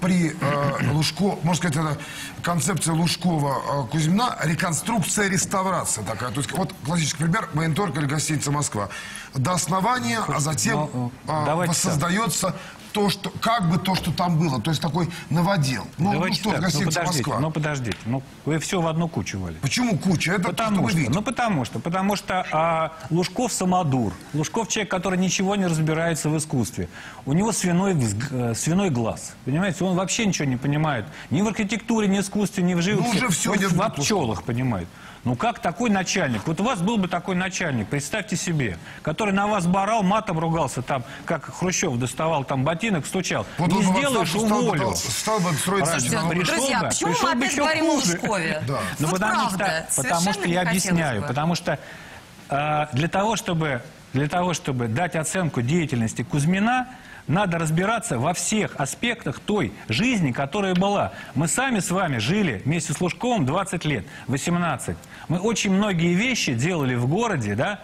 при э, Лужко, можно сказать, это концепция Лужкова-Кузьмина, реконструкция, реставрация такая. То есть вот классический пример, военторг или гостиница Москва. До основания, а затем Ну, э, воссоздается то, что, как бы то, что там было. То есть такой новодел. Ну, ну Давайте что, так, ну гостиница подождите, Москва. ну подождите, ну вы все в одну кучу валите. Почему куча? Это то, Потому что вы что, видите. ну потому что, потому что а, Лужков самодур. Лужков человек, который ничего не разбирается в искусстве. У него свиной, э, свиной глаз. Понимаете, он вообще ничего не понимает. Ни в архитектуре, ни в искусстве, ни в живописи. уже всё Он идет в пчелах понимает. Ну как такой начальник? Вот у вас был бы такой начальник, представьте себе, который на вас барал, матом ругался там, как Хрущев доставал там ботинок, стучал. Вот не сделаешь, отставку стал бы, уволил. стал бы строить Друзья, бы, почему пришел мы бы опять еще говорим о. Лужкове? Да. Ну, Вот потому правда, что, потому что я объясняю, бы. потому что э, для того, чтобы для того, чтобы дать оценку деятельности Кузьмина, надо разбираться во всех аспектах той жизни, которая была. Мы сами с вами жили вместе с Лужковым 20 лет, 18. Мы очень многие вещи делали в городе, да,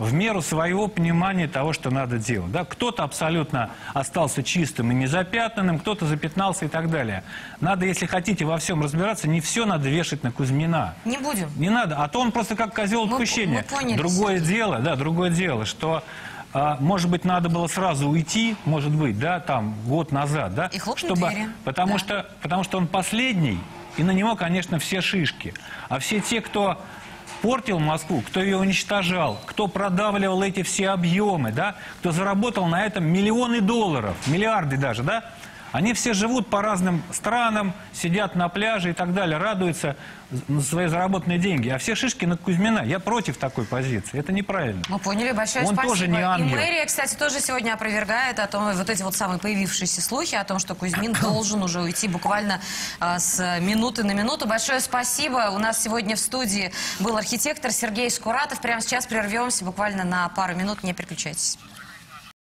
в меру своего понимания того, что надо делать. Да? Кто-то абсолютно остался чистым и незапятнанным, кто-то запятнался и так далее. Надо, если хотите во всем разбираться, не все надо вешать на Кузьмина. Не будем. Не надо, а то он просто как козел Мы- отпущения. мы поняли, другое дело, да, другое дело, что, а, может быть, надо было сразу уйти, может быть, да, там, год назад, да, И чтобы, двери, потому да. что, потому что он последний, и на него, конечно, все шишки. А все те, кто портил Москву, кто ее уничтожал, кто продавливал эти все объемы, да, кто заработал на этом миллионы долларов, миллиарды даже, да, они все живут по разным странам, сидят на пляже и так далее, радуются на свои заработанные деньги. А все шишки на Кузьмина. Я против такой позиции. Это неправильно. Мы поняли, большое Он спасибо. тоже не ангел. И мэрия, кстати, тоже сегодня опровергает о том, вот эти вот самые появившиеся слухи о том, что Кузьмин должен уже уйти буквально а, с минуты на минуту. Большое спасибо. У нас сегодня в студии был архитектор Сергей Скуратов. Прямо сейчас прервемся буквально на пару минут. Не переключайтесь.